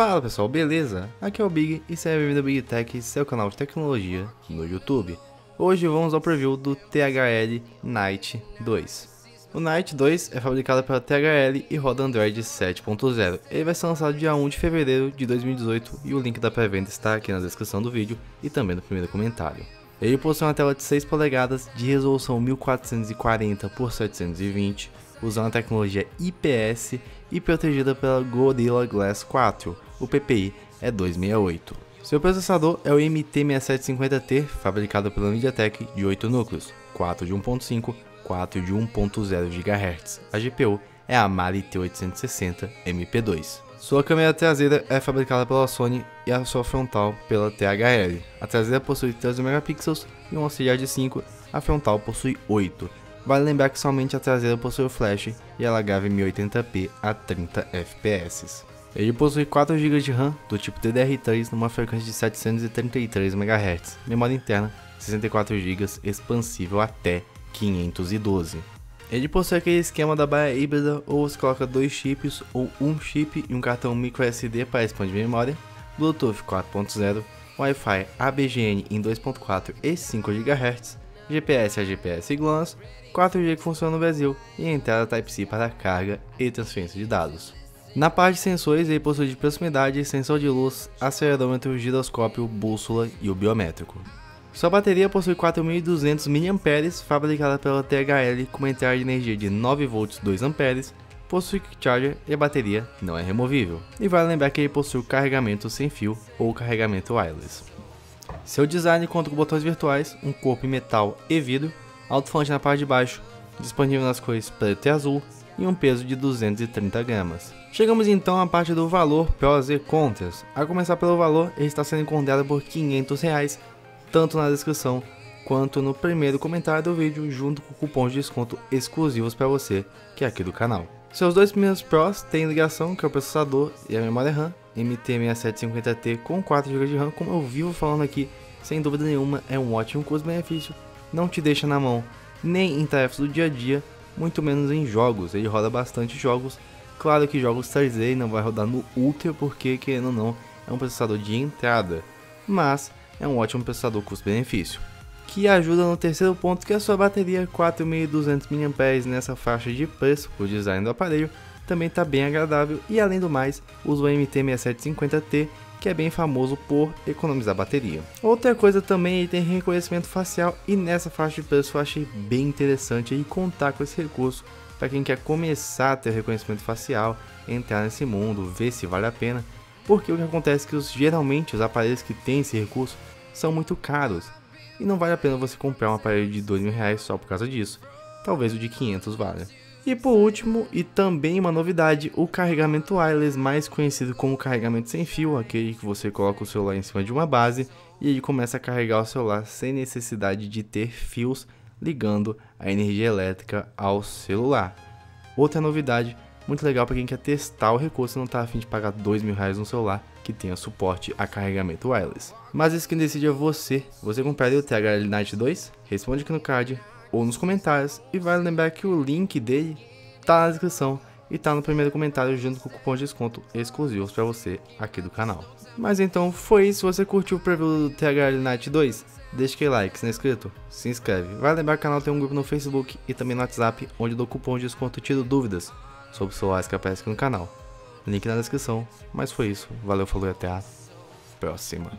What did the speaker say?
Fala pessoal, beleza? Aqui é o Big e seja bem-vindo ao Big Tech, seu canal de tecnologia no YouTube. Hoje vamos ao preview do THL Night 2. O Night 2 é fabricado pela THL e roda Android 7.0. Ele vai ser lançado dia 1 de fevereiro de 2018 e o link da pré-venda está aqui na descrição do vídeo e também no primeiro comentário. Ele possui uma tela de 6 polegadas de resolução 1440 por 720, usando a tecnologia IPS e protegida pela Gorilla Glass 4. O PPI é 268. Seu processador é o MT6750T, fabricado pela MediaTek, de 8 núcleos, 4 de 1.5, 4 de 1.0 GHz. A GPU é a Mali T860 MP2. Sua câmera traseira é fabricada pela Sony e a sua frontal pela THL. A traseira possui 13 megapixels e um auxiliar de 5, a frontal possui 8. Vale lembrar que somente a traseira possui o flash e ela grava em 1080p a 30 fps. Ele possui 4 GB de RAM do tipo DDR3 numa frequência de 733 MHz, memória interna 64 GB expansível até 512. Ele possui aquele esquema da baia híbrida, ou você coloca dois chips ou um chip e um cartão microSD para expandir memória, Bluetooth 4.0, Wi-Fi ABGN em 2.4 e 5 GHz, GPS a GPS GLONASS, 4G que funciona no Brasil e entrada Type-C para carga e transferência de dados. Na parte de sensores, ele possui de proximidade, sensor de luz, acelerômetro, giroscópio, bússola e o biométrico. Sua bateria possui 4.200 mAh, fabricada pela THL com uma entrada de energia de 9V 2A, possui quick charger e a bateria não é removível. E vale lembrar que ele possui carregamento sem fio ou carregamento wireless. Seu design conta com botões virtuais, um corpo em metal e vidro, alto-falante na parte de baixo, disponível nas cores preto e azul e um peso de 230 gramas. Chegamos então à parte do valor prós e contras. A começar pelo valor, ele está sendo encontrado por 500 reais tanto na descrição quanto no primeiro comentário do vídeo, junto com cupons de desconto exclusivos para você que é aqui do canal. Seus dois primeiros Pros têm ligação, que é o processador e a memória RAM, MT6750T com 4 GB de RAM, como eu vivo falando aqui, sem dúvida nenhuma é um ótimo custo-benefício, não te deixa na mão nem em tarefas do dia a dia, muito menos em jogos, ele roda bastante jogos, claro que jogos 3D não vai rodar no Ultra porque, querendo ou não, é um processador de entrada, mas é um ótimo processador custo-benefício. Que ajuda no terceiro ponto que a sua bateria 4200 mAh nessa faixa de preço por design do aparelho também está bem agradável e além do mais usa o MT6750T que é bem famoso por economizar bateria. Outra coisa também ele tem reconhecimento facial e nessa faixa de preço eu achei bem interessante ele contar com esse recurso para quem quer começar a ter reconhecimento facial, entrar nesse mundo, ver se vale a pena, porque o que acontece é que os, geralmente os aparelhos que têm esse recurso são muito caros e não vale a pena você comprar um aparelho de dois mil reais só por causa disso. Talvez o de 500 valha. E por último, e também uma novidade, o carregamento wireless, mais conhecido como carregamento sem fio, aquele que você coloca o celular em cima de uma base e ele começa a carregar o celular sem necessidade de ter fios ligando a energia elétrica ao celular. Outra novidade muito legal para quem quer testar o recurso e não está afim de pagar dois mil reais no celular que tenha suporte a carregamento wireless. Mas isso que decide é você. Você compraria o THL Night 2? Responde aqui no card ou nos comentários e vale lembrar que o link dele tá na descrição e tá no primeiro comentário junto com o cupom de desconto exclusivos para você aqui do canal. Mas então foi isso, se você curtiu o preview do THL Night 2, deixa aquele like, se não é inscrito, se inscreve. Vai lembrar que o canal tem um grupo no Facebook e também no WhatsApp, onde dou cupom de desconto e tiro dúvidas sobre celulares que aparecem aqui no canal. Link na descrição. Mas foi isso. Valeu, falou e até a próxima.